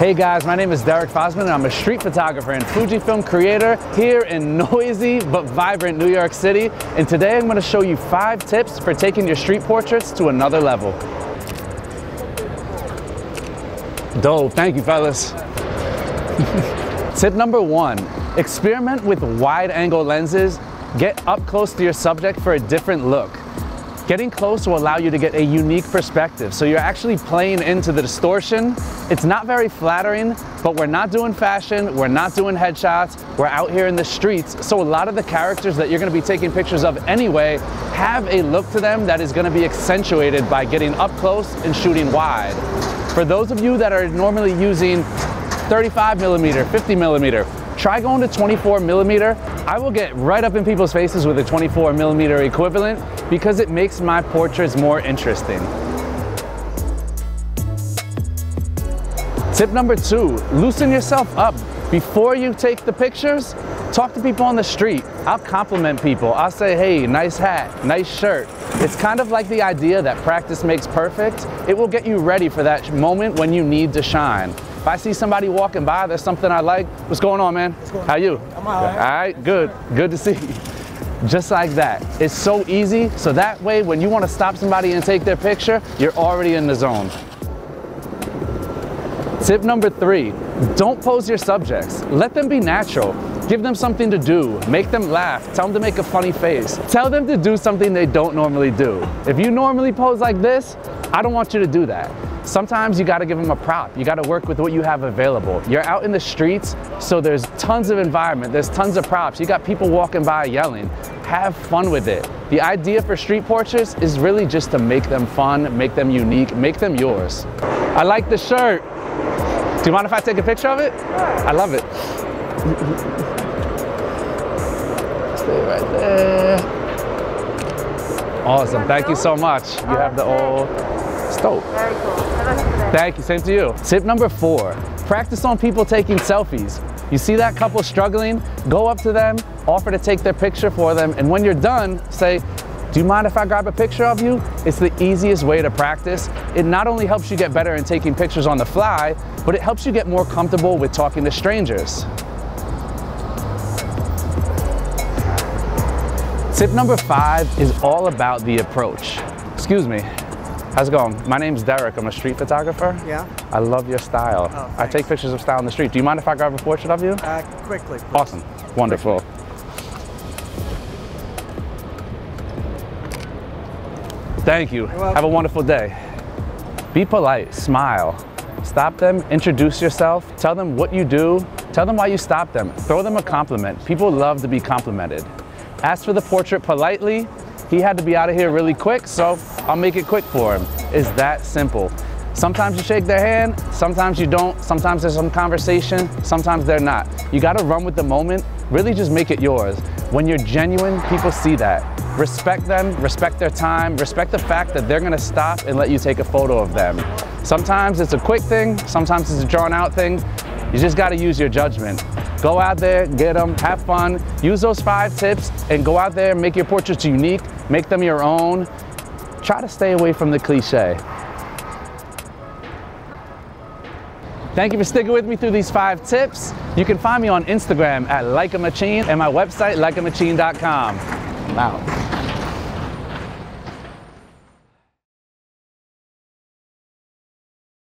Hey guys, my name is Derek Fahsbender and I'm a street photographer and Fujifilm creator here in noisy but vibrant New York City. And today I'm gonna show you five tips for taking your street portraits to another level. Dope, thank you fellas. Tip number one, experiment with wide angle lenses. Get up close to your subject for a different look. Getting close will allow you to get a unique perspective. So you're actually playing into the distortion. It's not very flattering, but we're not doing fashion, we're not doing headshots, we're out here in the streets. So a lot of the characters that you're gonna be taking pictures of anyway have a look to them that is gonna be accentuated by getting up close and shooting wide. For those of you that are normally using 35 millimeter, 50 millimeter, try going to 24 millimeter. I will get right up in people's faces with a 24 millimeter equivalent because it makes my portraits more interesting. Tip number two, loosen yourself up. Before you take the pictures, talk to people on the street. I'll compliment people. I'll say, hey, nice hat, nice shirt. It's kind of like the idea that practice makes perfect. It will get you ready for that moment when you need to shine. If I see somebody walking by, there's something I like. What's going on, man? Going How you? I'm all right. All right, good. Good to see you. Just like that. It's so easy. So that way, when you want to stop somebody and take their picture, you're already in the zone. Tip number three, don't pose your subjects. Let them be natural. Give them something to do. Make them laugh. Tell them to make a funny face. Tell them to do something they don't normally do. If you normally pose like this, I don't want you to do that. Sometimes you gotta give them a prop. You gotta work with what you have available. You're out in the streets, so there's tons of environment, there's tons of props. You got people walking by yelling. Have fun with it. The idea for street portraits is really just to make them fun, make them unique, make them yours. I like the shirt. Do you mind if I take a picture of it? I love it. Right there. Awesome, thank you so much. You have the old stove. Very cool. Good luck today. Thank you, same to you. Tip number four, practice on people taking selfies. You see that couple struggling? Go up to them, offer to take their picture for them, and when you're done, say, do you mind if I grab a picture of you? It's the easiest way to practice. It not only helps you get better in taking pictures on the fly, but it helps you get more comfortable with talking to strangers. Tip number five is all about the approach. Excuse me. How's it going? My name's Derek. I'm a street photographer. Yeah? I love your style. Oh, I take pictures of style in the street. Do you mind if I grab a portrait of you? Uh, quickly. please. Awesome. Wonderful. Thank you. Have a wonderful day. Be polite, smile. Stop them, introduce yourself, tell them what you do, tell them why you stopped them, throw them a compliment. People love to be complimented. Ask for the portrait politely. He had to be out of here really quick, so I'll make it quick for him. It's that simple. Sometimes you shake their hand, sometimes you don't, sometimes there's some conversation, sometimes they're not. You gotta run with the moment, really just make it yours. When you're genuine, people see that. Respect them, respect their time, respect the fact that they're gonna stop and let you take a photo of them. Sometimes it's a quick thing, sometimes it's a drawn out thing. You just gotta use your judgment. Go out there, get them, have fun, use those five tips, and go out there, make your portraits unique, make them your own. Try to stay away from the cliche. Thank you for sticking with me through these five tips. You can find me on Instagram at Like a Machine and my website, likeamacheen.com. Out.